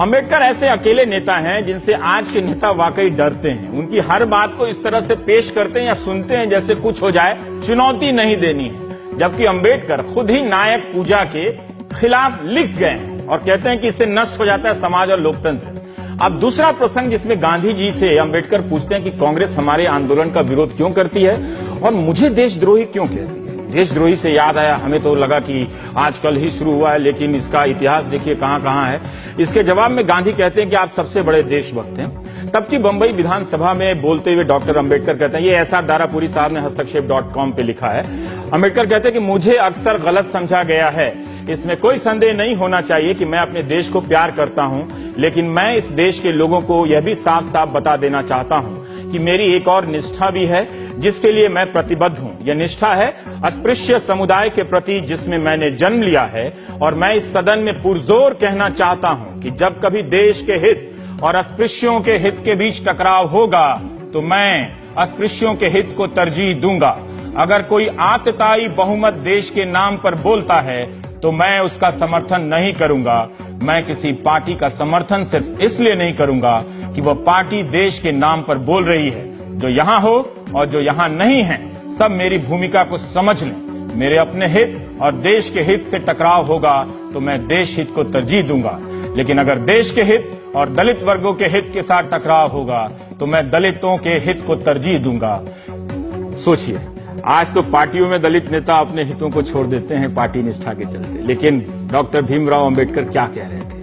अंबेडकर ऐसे अकेले नेता हैं जिनसे आज के नेता वाकई डरते हैं। उनकी हर बात को इस तरह से पेश करते हैं या सुनते हैं जैसे कुछ हो जाए, चुनौती नहीं देनी है। जबकि अंबेडकर खुद ही नायक पूजा के खिलाफ लिख गए हैं और कहते हैं कि इससे नष्ट हो जाता है समाज और लोकतंत्र। अब दूसरा प्रसंग जिसमें गांधी जी से अंबेडकर पूछते हैं कि कांग्रेस हमारे आंदोलन का विरोध क्यों करती है और मुझे देशद्रोही क्यों कहती है? देशद्रोही से याद आया। हमें तो लगा कि आजकल ही शुरू हुआ है, लेकिन इसका इतिहास देखिए कहाँ कहाँ है। इसके जवाब में गांधी कहते हैं कि आप सबसे बड़े देशभक्त हैं। तब की बंबई विधानसभा में बोलते हुए डॉक्टर अंबेडकर कहते हैं, ये ऐसा दारापुरी साहब ने हस्तक्षेप डॉट कॉम पे लिखा है। अंबेडकर कहते हैं कि मुझे अक्सर गलत समझा गया है। इसमें कोई संदेह नहीं होना चाहिए कि मैं अपने देश को प्यार करता हूँ, लेकिन मैं इस देश के लोगों को यह भी साफ़ साफ़ बता देना चाहता हूँ कि मेरी एक और निष्ठा भी है। जिसके लिए मैं प्रतिबद्ध हूँ। यह निष्ठा है, अस्पृश्य समुदाय के प्रति जिसमें मैंने जन्म लिया है, और मैं इस सदन में पुरजोर कहना चाहता हूँ कि जब कभी देश के हित और अस्पृश्यों के हित के बीच टकराव होगा तो मैं अस्पृश्यों के हित को तरजीह दूँगा। अगर कोई आतताई बहुमत देश के नाम पर बोलता है तो मैं उसका समर्थन नहीं करूँगा। मैं किसी पार्टी का समर्थन सिर्फ़ इसलिए नहीं करूँगा कि वह पार्टी देश के नाम पर बोल रही है। जो यहाँ हो और जो यहाँ नहीं है, सब मेरी भूमिका को समझ लें। मेरे अपने हित और देश के हित से टकराव होगा तो मैं देश हित को तरजीह दूँगा। लेकिन अगर देश के हित और दलित वर्गों के हित के साथ टकराव होगा तो मैं दलितों के हित को तरजीह दूँगा। सोचिए, आज तो पार्टियों में दलित नेता अपने हितों को छोड़ देते हैं, पार्टी निष्ठा के चलते। लेकिन डॉक्टर भीमराव अंबेडकर क्या कह रहे थे?